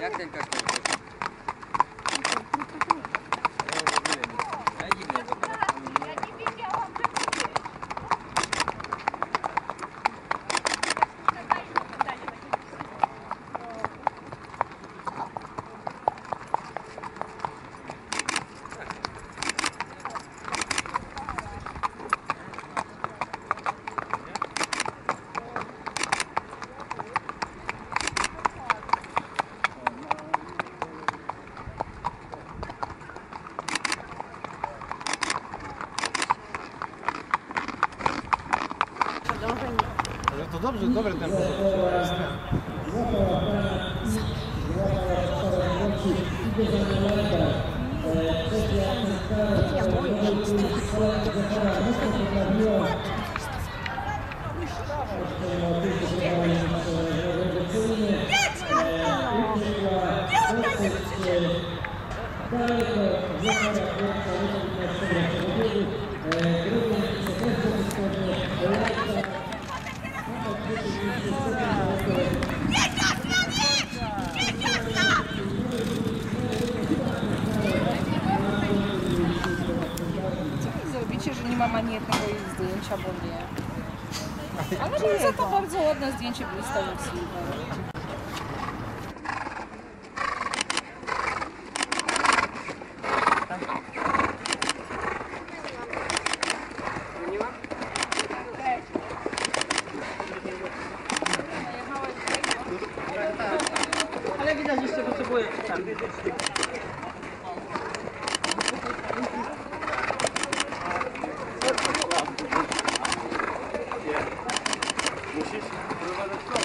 Як тільки що? To dobrze, dobre tempo. Co zrobicie, że nie ma ani jednego jej zdjęcia, bo nie? Ale to za to bardzo ładne zdjęcie Silver. Ale widać jeszcze potrzebuje tam. This is